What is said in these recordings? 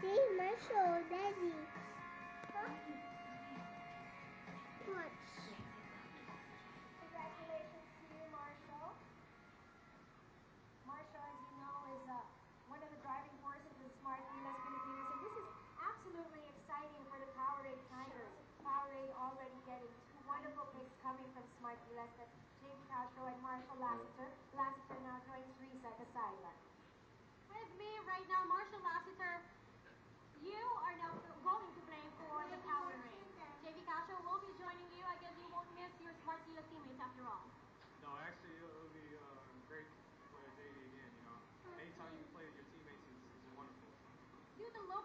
See my shoulder leaks. Watch. Congratulations to you, Marcio. Marcio, as you know, is uh, one of the driving forces of Smart Gilas Pilipinas, and this is absolutely exciting for the Powerade Tigers. Powerade already getting two wonderful picks coming from Smart Gilas. That's James Castro and Marcio Lassiter.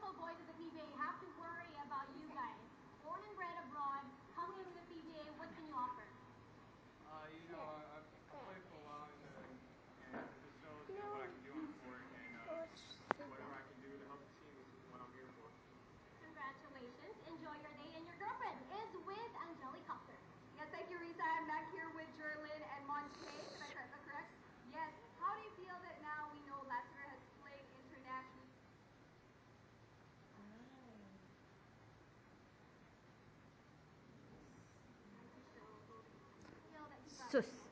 normal boy Sus.